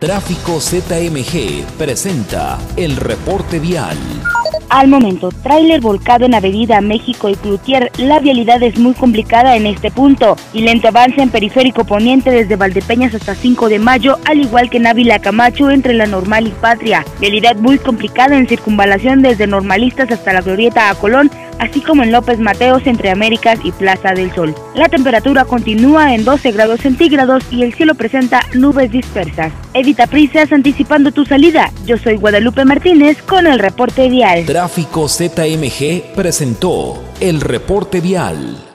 Tráfico ZMG presenta el reporte vial. Al momento, tráiler volcado en Avenida México y Cloutier, la vialidad es muy complicada en este punto y lento avance en Periférico Poniente desde Valdepeñas hasta 5 de mayo, al igual que en Ávila Camacho entre la Normal y Patria. Vialidad muy complicada en circunvalación desde Normalistas hasta la Glorieta a Colón, así como en López Mateos entre Américas y Plaza del Sol. La temperatura continúa en 12 grados centígrados y el cielo presenta nubes dispersas. Evita prisas anticipando tu salida. Yo soy Guadalupe Martínez con el reporte vial. Tráfico ZMG presentó el reporte vial.